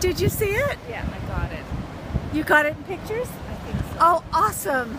Did you see it? Yeah, I got it. You got it in pictures? I think so. Oh, awesome.